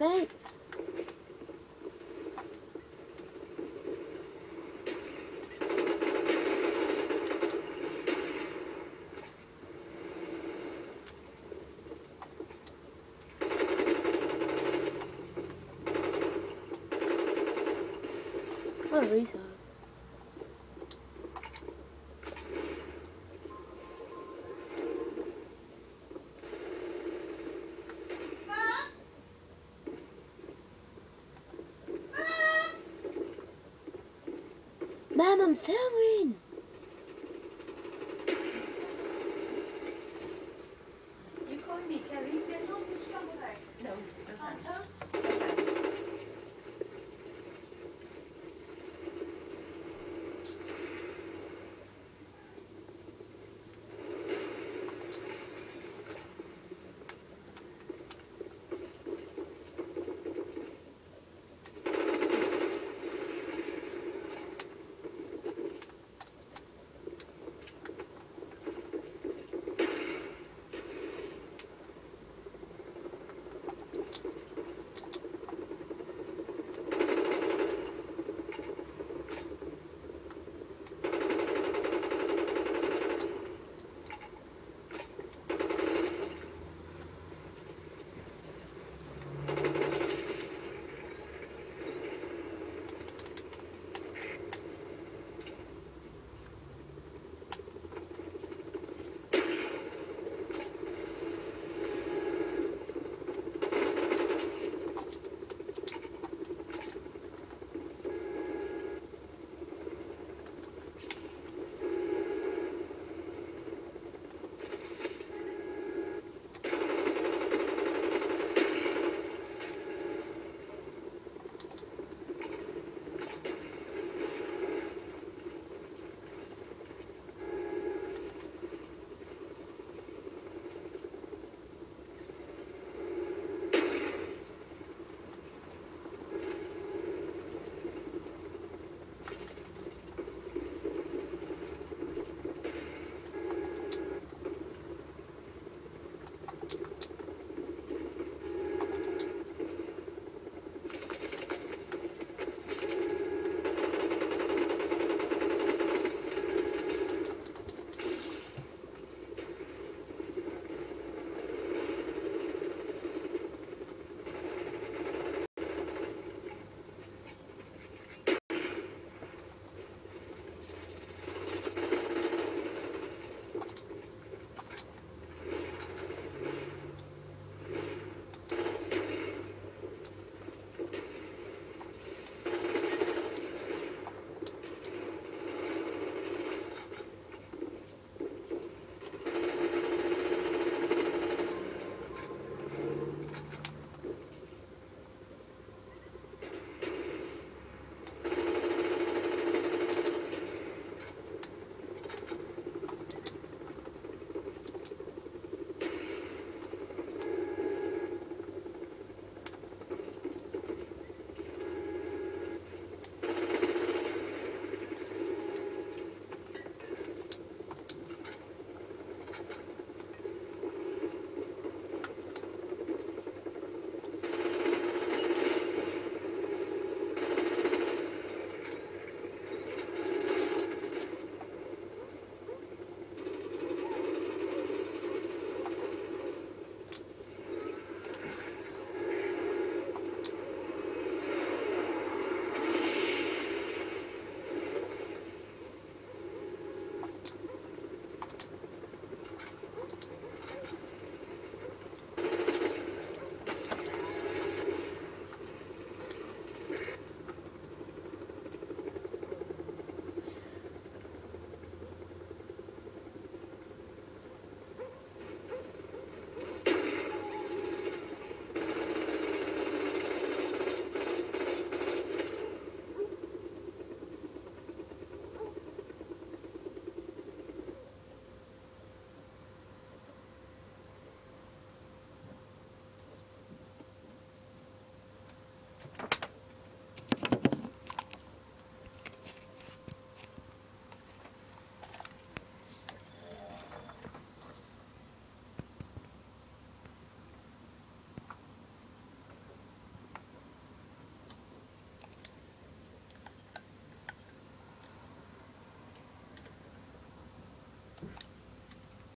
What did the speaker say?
mate. What a retard. Ma'am, I'm filming.